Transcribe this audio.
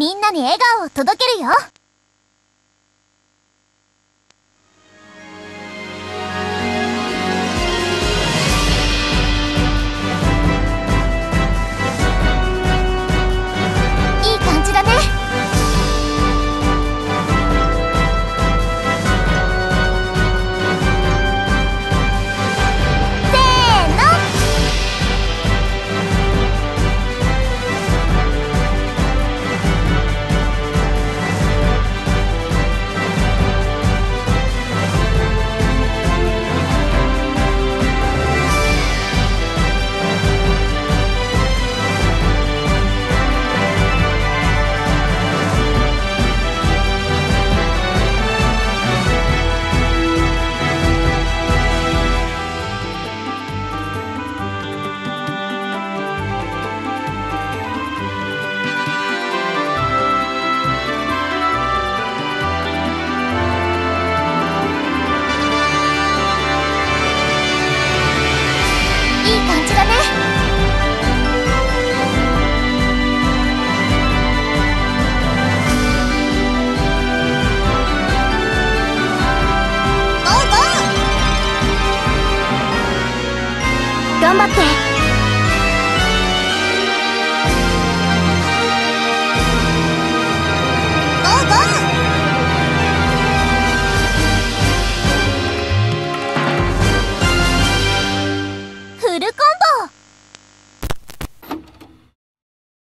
みんなに笑顔を届けるよ。頑張って。